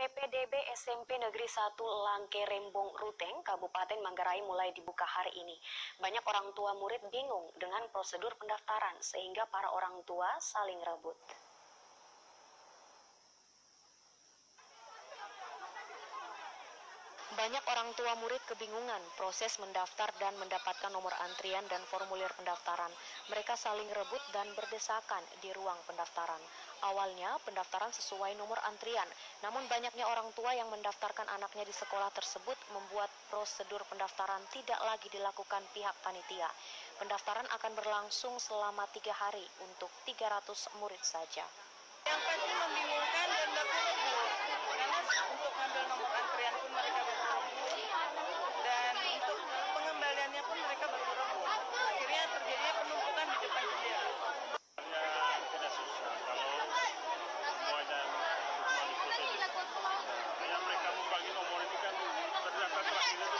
PPDB SMP Negeri 1 Langke Rembong Ruteng, Kabupaten Manggarai mulai dibuka hari ini. Banyak orang tua murid bingung dengan prosedur pendaftaran sehingga para orang tua saling rebut. Banyak orang tua murid kebingungan proses mendaftar dan mendapatkan nomor antrian dan formulir pendaftaran. Mereka saling rebut dan berdesakan di ruang pendaftaran. Awalnya pendaftaran sesuai nomor antrian, namun banyaknya orang tua yang mendaftarkan anaknya di sekolah tersebut membuat prosedur pendaftaran tidak lagi dilakukan pihak panitia. Pendaftaran akan berlangsung selama tiga hari untuk 300 murid saja. Yang pasti membingungkan dan berkumpul karena untuk ngambil nomor antrian pun mereka berkumpul dan untuk pengembaliannya pun mereka berkumpul. Akhirnya terjadinya penumpukan di depan jendela. Ya tidak susah kalau semuanya kembali prosedur. Ya mereka membagi nomor ini kan terdaftar